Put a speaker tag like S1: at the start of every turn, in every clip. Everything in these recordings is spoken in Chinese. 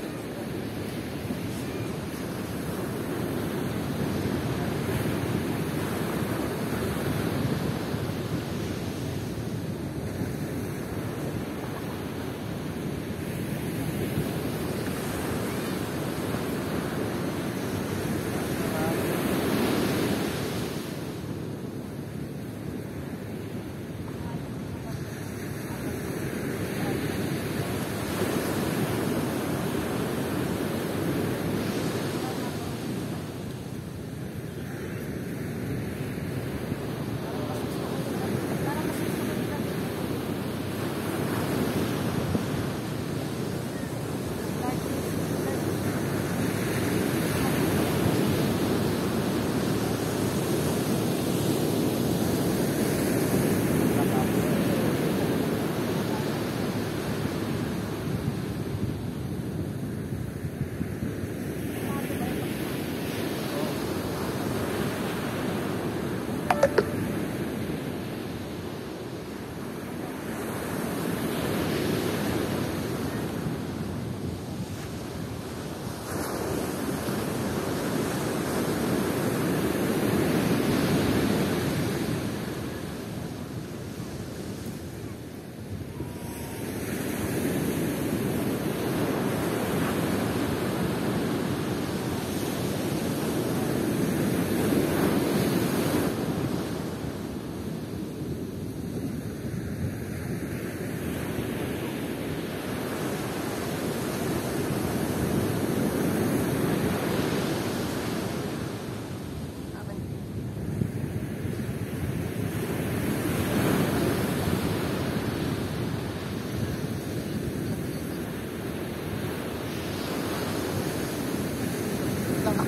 S1: Yeah.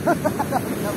S1: 哈哈哈哈